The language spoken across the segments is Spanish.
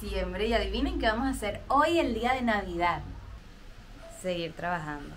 diciembre y adivinen qué vamos a hacer hoy el día de Navidad. Seguir trabajando.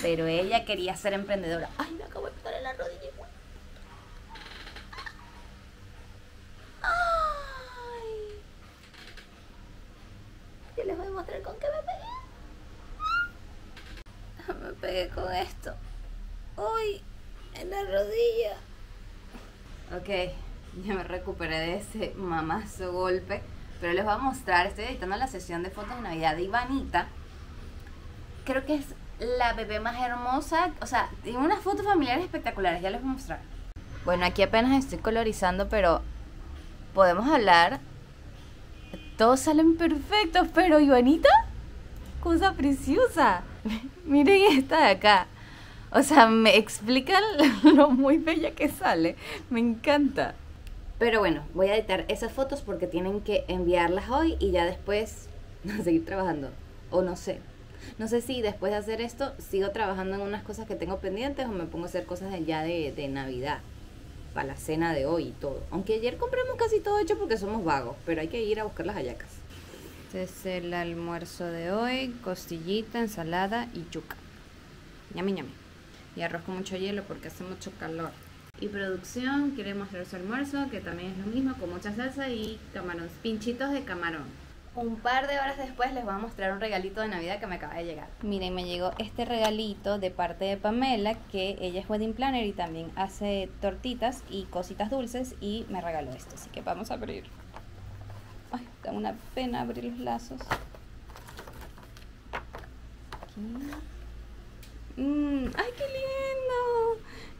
Pero ella quería ser emprendedora. Ay, me acabo de pegar en la rodilla. Ay. Yo les voy a mostrar con qué me pegué. Me pegué con esto. Uy, en la rodilla. Ok, ya me recuperé de ese mamazo golpe. Pero les voy a mostrar, estoy editando la sesión de fotos de Navidad de Ivanita. Creo que es la bebé más hermosa. O sea, tiene unas fotos familiares espectaculares, ya les voy a mostrar. Bueno, aquí apenas estoy colorizando, pero podemos hablar. Todos salen perfectos, pero Ivanita, cosa preciosa. Miren esta de acá. O sea, me explican lo muy bella que sale. Me encanta. Pero bueno, voy a editar esas fotos porque tienen que enviarlas hoy y ya después seguir trabajando. O no sé. No sé si después de hacer esto sigo trabajando en unas cosas que tengo pendientes o me pongo a hacer cosas ya de, Navidad. Para la cena de hoy y todo. Aunque ayer compramos casi todo hecho porque somos vagos. Pero hay que ir a buscar las hallacas. Este es el almuerzo de hoy. Costillita, ensalada y yuca. Ñami ñami. Y arroz con mucho hielo porque hace mucho calor. Y producción quiere mostrar su almuerzo, que también es lo mismo, con mucha salsa y camarón, pinchitos de camarón. Un par de horas después les voy a mostrar un regalito de Navidad que me acaba de llegar. Miren, me llegó este regalito de parte de Pamela, que ella es wedding planner y también hace tortitas y cositas dulces y me regaló esto. Así que vamos a abrir. Ay, da una pena abrir los lazos. Aquí. Mm, ¡Ay, qué lindo!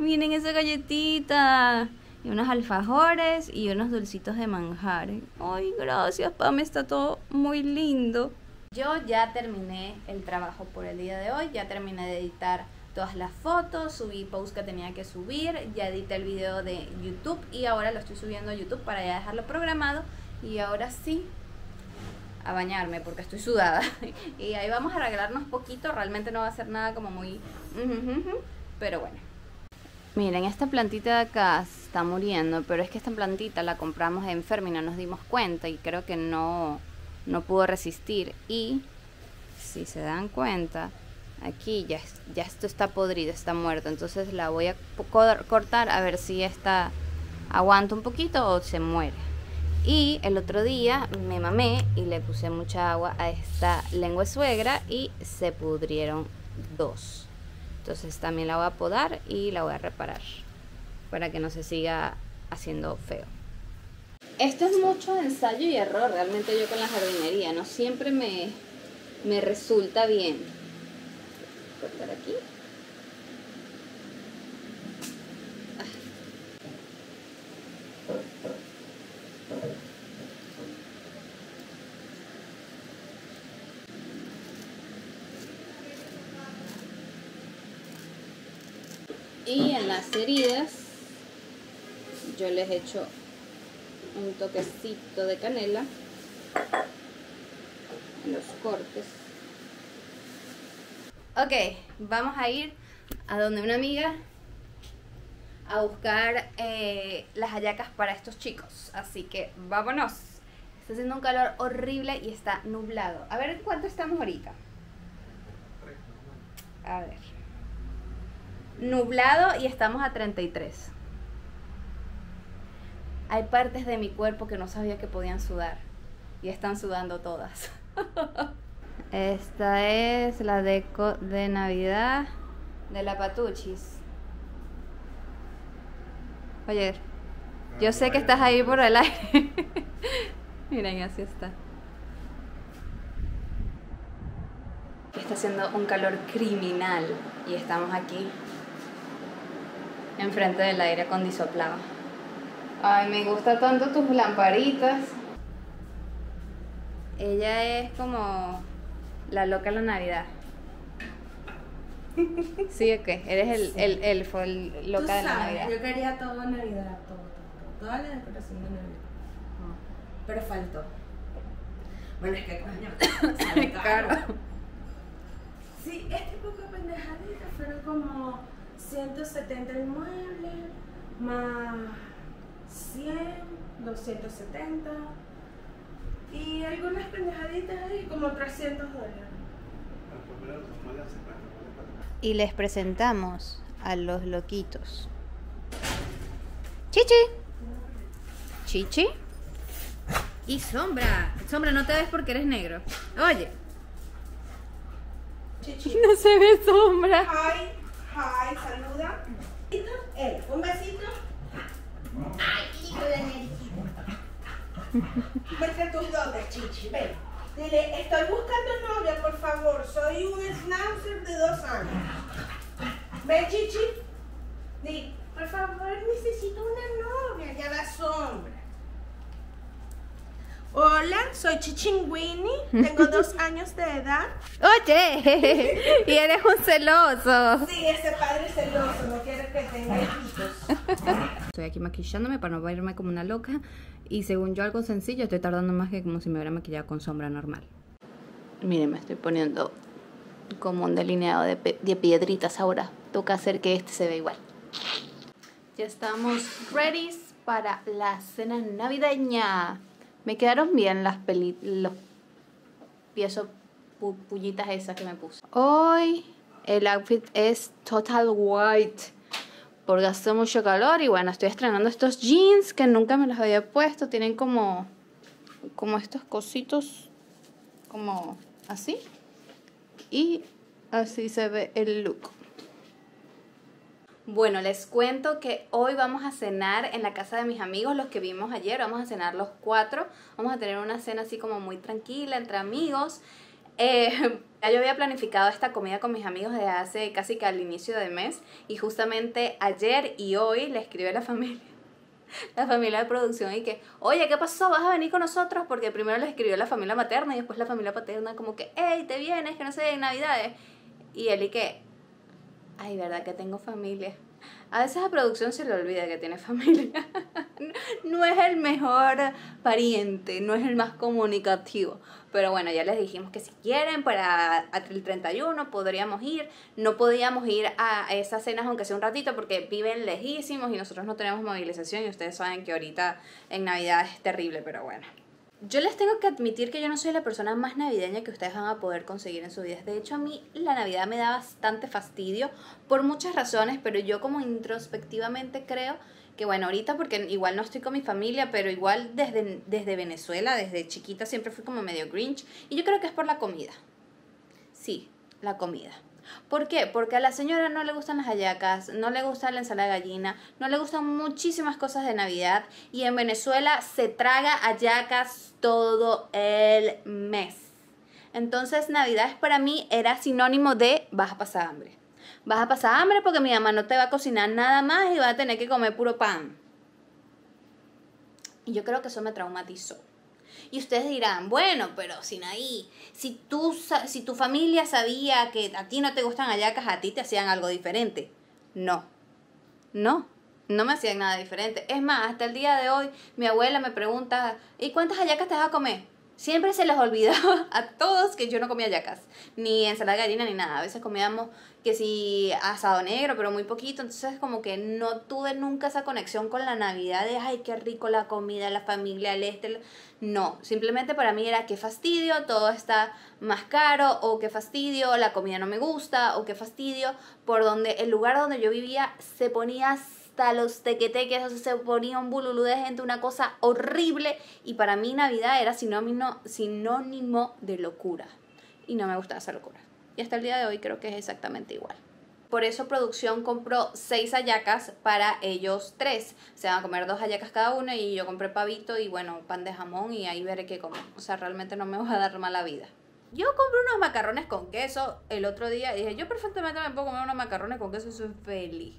Miren esa galletita. Y unos alfajores y unos dulcitos de manjar. Ay, gracias, Pam. Está todo muy lindo. Yo ya terminé el trabajo por el día de hoy. Ya terminé de editar todas las fotos. Subí posts que tenía que subir. Ya edité el video de YouTube. Y ahora lo estoy subiendo a YouTube para ya dejarlo programado. Y ahora sí, a bañarme porque estoy sudada. y ahí vamos a arreglarnos poquito. Realmente no va a ser nada como muy... Pero bueno. Miren, esta plantita de acá está muriendo, pero es que esta plantita la compramos enferma y no nos dimos cuenta y creo que no, no pudo resistir. Y si se dan cuenta, aquí ya, ya esto está podrido, está muerto. Entonces la voy a cortar a ver si esta aguanta un poquito o se muere. Y el otro día me mamé y le puse mucha agua a esta lengua suegra y se pudrieron dos. Entonces también la voy a podar y la voy a reparar para que no se siga haciendo feo. Esto es mucho ensayo y error realmente yo con la jardinería. No siempre me, me resulta bien. Cortar aquí. Y en las heridas yo les echo un toquecito de canela en los cortes. Ok, vamos a ir a donde una amiga a buscar eh, las hallacas para estos chicos. Así que vámonos. Está haciendo un calor horrible y está nublado. A ver cuánto estamos ahorita. A ver. Nublado y estamos a 33. Hay partes de mi cuerpo que no sabía que podían sudar. Y están sudando todas. Esta es la deco de Navidad de la Patuchis. Oye, yo sé que estás ahí por el aire. Miren, así está. Está haciendo un calor criminal y estamos aquí enfrente del aire acondisoplado. Ay, me gusta tanto tus lamparitas. Ella es como la loca de la Navidad. Sí, ¿o qué? Eres el, el elfo, el loca de la Navidad. Yo quería todo Navidad, todo, todo. Toda la decoración de Navidad. Pero faltó. Bueno, es que coño, sale caro. Sí, este poco de pendejaditas fueron como 170 el mueble, más 100, 270. Y algunas pendejaditas ahí, como 300 dólares. Y les presentamos a los loquitos. Chichi. Chichi. Y Sombra. Sombra, no te ves porque eres negro. Oye. Chichi. No se ve Sombra. Hi, saluda. Él, un besito. Ay, hijo de Muestra tus dotes, Chichi, ven. Dile, estoy buscando novia, por favor. Soy un schnauzer de dos años. Ven, Chichi. Di, por favor, necesito una novia. Ya da sombra. Hola, soy Chichingüini, tengo dos años de edad. Oye, y eres un celoso. Sí, ese padre celoso, no quiere que tenga hijitos. Estoy aquí maquillándome para no verme como una loca. Y según yo, algo sencillo, estoy tardando más que como si me hubiera maquillado con sombra normal. Miren, me estoy poniendo como un delineado de, de piedritas ahora. Toca hacer que este se vea igual. Ya estamos ready para la cena navideña. Me quedaron bien las peli los piezos pu- esas que me puse. Hoy el outfit es total white porque hace mucho calor y bueno, estoy estrenando estos jeans que nunca me los había puesto. Tienen como, como estos cositos, como así. Y así se ve el look. Bueno, les cuento que hoy vamos a cenar en la casa de mis amigos, los que vimos ayer. Vamos a cenar los cuatro. Vamos a tener una cena así como muy tranquila entre amigos. Eh, yo había planificado esta comida con mis amigos desde hace casi que al inicio del mes. Y justamente ayer y hoy le escribí a la familia. La familia de producción y que, oye, ¿qué pasó? ¿Vas a venir con nosotros? Porque primero le escribió la familia materna y después la familia paterna como que, hey, ¿te vienes? Que no sé, en Navidades. Y él y que, Ay, verdad que tengo familia. A veces a producción se le olvida que tiene familia. No es el mejor pariente, no es el más comunicativo. Pero bueno, ya les dijimos que si quieren, para el 31 podríamos ir. No podíamos ir a esas cenas aunque sea un ratito porque viven lejísimos y nosotros no tenemos movilización y ustedes saben que ahorita en Navidad es terrible, pero bueno. Yo les tengo que admitir que yo no soy la persona más navideña que ustedes van a poder conseguir en su vida. De hecho, a mí la Navidad me da bastante fastidio por muchas razones, pero yo como introspectivamente creo que bueno, ahorita porque igual no estoy con mi familia, pero igual desde, desde Venezuela, desde chiquita siempre fui como medio grinch y yo creo que es por la comida. Sí, la comida. ¿Por qué? Porque a la señora no le gustan las hallacas, no le gusta la ensalada de gallina, no le gustan muchísimas cosas de Navidad y en Venezuela se traga hallacas todo el mes. Entonces Navidad para mí era sinónimo de vas a pasar hambre. Vas a pasar hambre porque mi mamá no te va a cocinar nada más y vas a tener que comer puro pan. Y yo creo que eso me traumatizó. Y ustedes dirán, bueno, pero Sinaí, si, tú, si tu familia sabía que a ti no te gustan hallacas, a ti te hacían algo diferente. No, no, no me hacían nada diferente. Es más, hasta el día de hoy mi abuela me pregunta, ¿y cuántas hallacas te vas a comer? Siempre se les olvidaba a todos que yo no comía hallacas, ni ensalada de gallina, ni nada. A veces comíamos que si asado negro, pero muy poquito. Entonces como que no tuve nunca esa conexión con la Navidad de, ay, qué rico la comida, la familia, el este. el-". No, simplemente para mí era qué fastidio, todo está más caro, o qué fastidio, la comida no me gusta, o qué fastidio, por donde el lugar donde yo vivía se ponía los tequeteques, o se ponía un bululú de gente, una cosa horrible, y para mí Navidad era sinónimo, sinónimo de locura, y no me gustaba esa locura. Y hasta el día de hoy creo que es exactamente igual. Por eso producción compró seis hallacas para ellos tres. Se van a comer dos hallacas cada uno y yo compré pavito y bueno, pan de jamón y ahí veré qué comer. O sea, realmente no me va a dar mala vida. Yo compré unos macarrones con queso el otro día y dije, yo perfectamente me puedo comer unos macarrones con queso y soy feliz.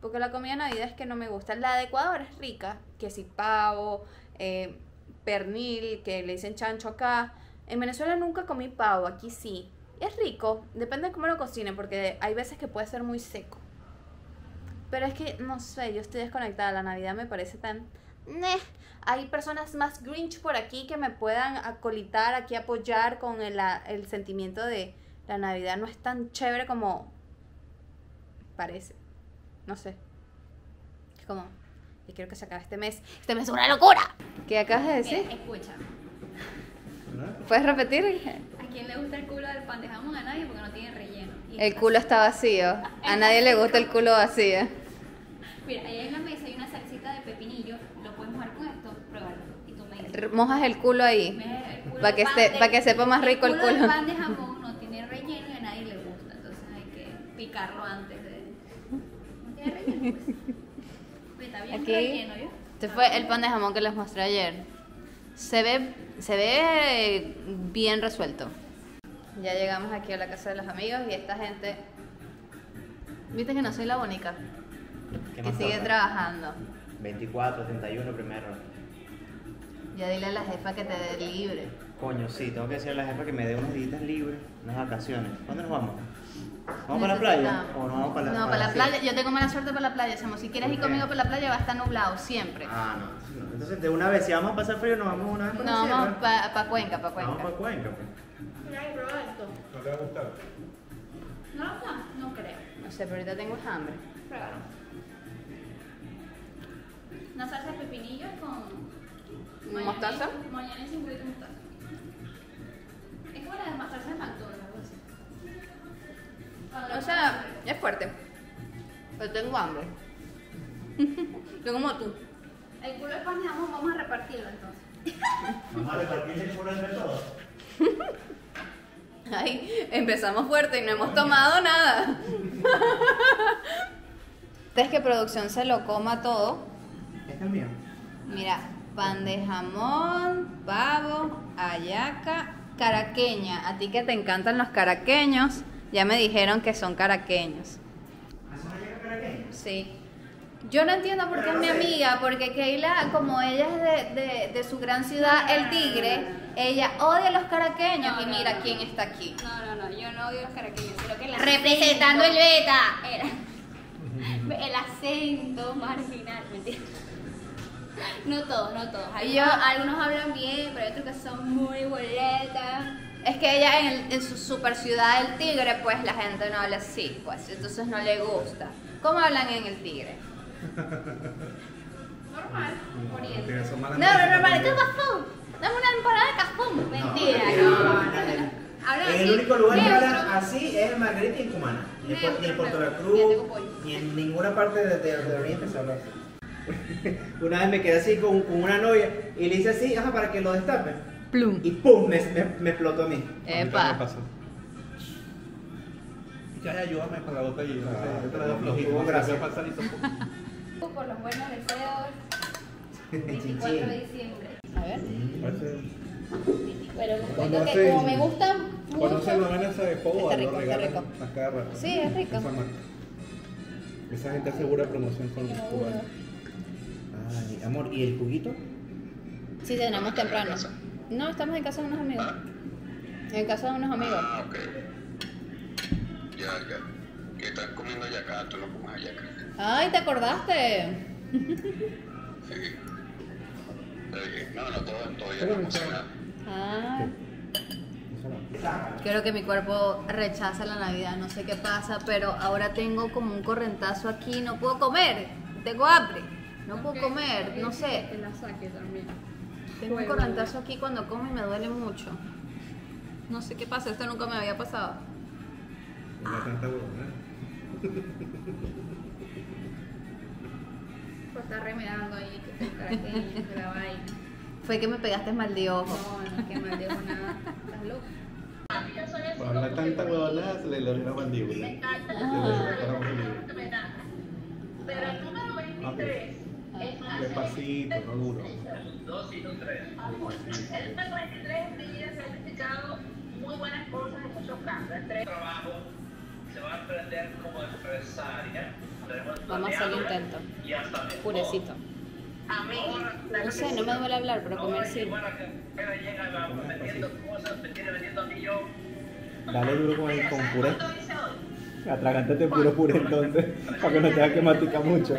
Porque la comida de Navidad es que no me gusta. La de Ecuador es rica, que si pavo, eh, pernil, que le dicen chancho acá. En Venezuela nunca comí pavo, aquí sí. Es rico, depende de cómo lo cocinen, porque hay veces que puede ser muy seco. Pero es que, no sé, yo estoy desconectada. La Navidad me parece tan... Neh. Hay personas más grinch por aquí que me puedan acolitar, aquí apoyar con el, el sentimiento de la Navidad no es tan chévere como parece. No sé. Es como, yo quiero que se acabe este mes. Este mes es una locura. ¿Qué acabas de decir? Escucha, ¿Puedes repetir? ¿A quién le gusta el culo del pan de jamón? A nadie porque no tiene relleno. Y El culo está vacío. A nadie le gusta el culo vacío. Mira, ahí en la mesa hay una salsita de pepinillo. Lo puedes mojar con esto, pruébalo. Y tú me dices. Mojas el culo ahí. "Mira, el culo Pa' que del esté- pan pa' que sepa más rico el del culo". pan de jamón no tiene relleno y a nadie le gusta. Entonces hay que picarlo antes de. No tiene relleno, pues. Está bien Aquí. Este fue el pan de jamón que les mostré ayer. Se ve, se ve bien resuelto. Ya llegamos aquí a la casa de los amigos y esta gente. Viste que no soy la única. ¿Qué Que sigue toca? trabajando. 24, 31 primero. Ya dile a la jefa que te dé libre. Coño, sí, tengo que decirle a la jefa que me dé unos días libres, unas vacaciones. ¿Dónde nos vamos? ¿Vamos para la playa? ¿O no vamos para la No, para la playa. Yo tengo mala suerte para la playa, Samo. Si quieres ir conmigo para la playa va a estar nublado siempre. Ah, no. no. Entonces, de una vez, si vamos a pasar frío, nos vamos una vez para No, la vamos para Cuenca, para Vamos Cuenca. para Cuenca, pues. Mira, prueba esto. ¿No te va a gustar? ¿No lo está? No creo. No sé, pero ahorita tengo hambre. Pruébalo. Una salsa de pepinillo con. ¿Mostaza? poquito de mostaza. Tengo hambre. Yo como tú. El culo de pan de jamón vamos a repartirlo entonces. Vamos a repartir el culo entre todos. Ay, empezamos fuerte y no hemos tomado nada. Ustedes que producción se lo coma todo. Este es el mío. Mira, pan de jamón, pavo, ayaca, caraqueña. A ti que te encantan los caraqueños, ya me dijeron que son caraqueños. ¿Haces una yaca caraqueña? Sí. Yo no entiendo por qué es mi amiga, porque Keila, como ella es de, de- de su gran ciudad, El Tigre, ella odia a los caraqueños No, y mira no. quién está aquí. No, no, no, yo no odio los caraqueños, sino que el Representando el beta. Era el acento marginal, mentira. No todos, no todos. Algunos, Yo- algunos hablan bien, pero hay otros que son muy boletas. Es que ella en, el- en su super ciudad El Tigre, pues la gente no habla así, pues entonces no le gusta. ¿Cómo hablan en El Tigre? Normal, oriente. No, no, normal, es cajón. Dame una empanada de cajón. Mentira, No, no. no, no, no. Hablan El único lugar que hablan así es en Margarita y en Cumana. Ni en, Pu- ni en Puerto La Cruz, ni en ninguna parte de, de- de Oriente se habla así. una vez me quedé así con, con una novia y le hice así, ajá, para que lo destape. Plum. Y ¡pum! Me, me, me explotó a mí. A mí también Epa. Ya, ya, ayúdame con la boca y yo te la doy flojito. tuvo no sé, gracia. voy a pasar y tampoco. Por los buenos deseos, 24 Chinchín. de diciembre. A ver. Parece- Pero Cuando cuento que como me gustan Cuando hacen la mucho, vaina esa de pogo, Está lo rico, está regalan rico. a cada rato. Sí, es rico. Esa marca. Esa gente asegura promoción con los cubanos. Ay, amor, ¿y el juguito? Sí, tenemos temprano. No, estamos en casa de unos amigos. En casa de unos amigos. Ah, ok. Ya, ya. Que están comiendo yaca, tú no yaca. Ay, ¿te acordaste? Sí. No, no, todo, todavía no cenado. Ah. Creo que mi cuerpo rechaza la Navidad, no sé qué pasa, pero ahora tengo como un correntazo aquí, no puedo comer, tengo hambre, no puedo comer, no sé. Que la saque también. Tengo un correntazo aquí cuando como y me duele mucho. No sé qué pasa, esto nunca me había pasado. No tanta huevona. Pues está remedando ahí que caraqueños, que la vaina. Fue que me pegaste mal de ojo. No, no, que mal dejo nada. Estás loco. Por hablar tanta huevona, se le logra la mandíbula. Se le logra la mandíbula. Pero el número 23 es más Despacito, no duro. El número 23 en mi vida se ha significado muy buenas cosas en muchos. Entre trabajo, Vamos a hacer el intento. Purecito. a mí, No sé, no me duele hablar, pero comer sí. Dale duro con el con puré. Atragántate puro puré entonces, para que no tengas que masticar mucho.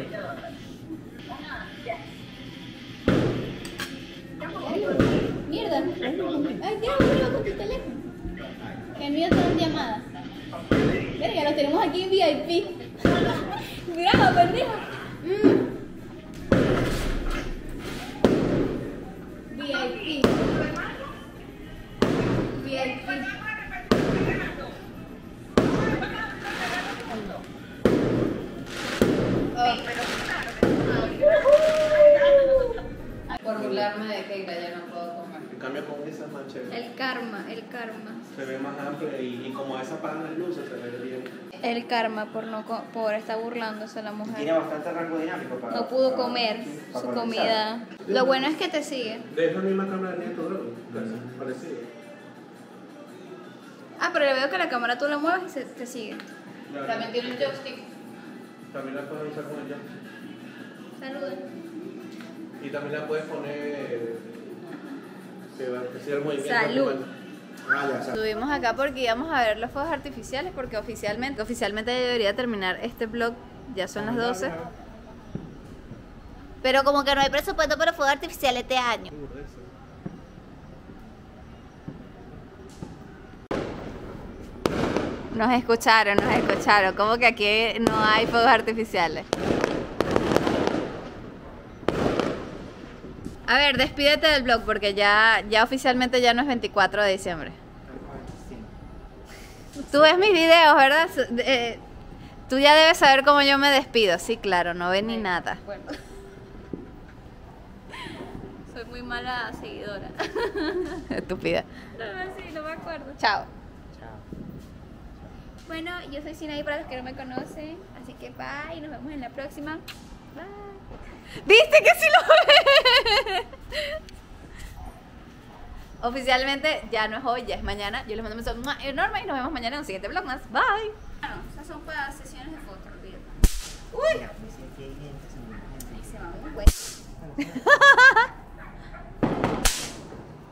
Mierda. Ay, Dios, mira con tu teléfono. Que el mío está en llamada. Verga, lo tenemos aquí en VIP. Mira, pendejo. Mm. VIP. VIP. Por burlarme de Keila ya no puedo comer. En cambio con esa más chévere. El karma, el karma. Se ve más amplia y, y como esa apagan las luces se ve bien. El karma por no co- por estar burlándose la Tiene mujer. bastante rango dinámico para. No pudo para- comer para su comida. Lo bueno es que te sigue. De esa misma cámara de Nieto Drogo, casi parecido. Ah, pero le veo que la cámara tú la mueves y se, te sigue. También tiene un joystick. También la puedes usar con ella. Saluden. Y también la puedes poner. Que va a el movimiento. Salud. Ah, ya, sabes. Estuvimos acá porque íbamos a ver los fuegos artificiales porque oficialmente, oficialmente ya debería terminar este vlog, ya son las 12. Pero como que no hay presupuesto para fuegos artificiales este año. Nos escucharon, nos escucharon. Como que aquí no hay fuegos artificiales. A ver, despídete del blog porque ya, ya oficialmente ya no es 24 de diciembre. Tú ves mis videos, ¿verdad? Eh, tú ya debes saber cómo yo me despido. Sí, claro, no ves ni nada. Bueno. Soy muy mala seguidora. Estúpida. No, sí, no me acuerdo. Chao. Bueno, yo soy Sinaí para los que no me conocen. Así que bye, nos vemos en la próxima. Bye. ¿Viste que sí lo ves? Oficialmente ya no es hoy, ya es mañana. Yo les mando un beso ¡mua! enorme y nos vemos mañana en un siguiente vlog más. Bye. Ah, no, esas son para sesiones de fotos. Uy.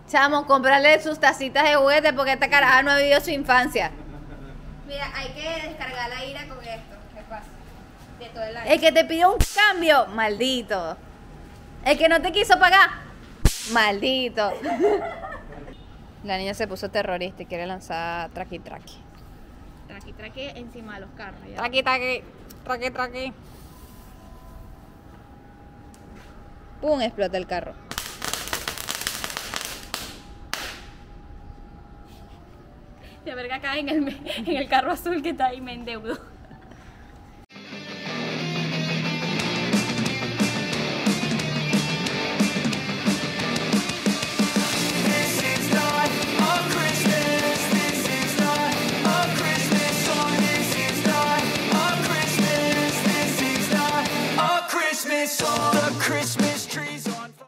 Chamo, cómprale sus tacitas de juguete porque esta caraja no ha vivido su infancia. Mira, hay que descargar la ira con esto. ¿Qué pasa? De todo el año. El que te pidió un cambio, maldito. El que no te quiso pagar, maldito. La niña se puso terrorista y quiere lanzar traqui traqui. Traqui, traque encima de los carros. ya. Traqui traqui, traqui traqui. Pum, explota el carro. De verga acá en el, en el carro azul que está ahí me endeudo.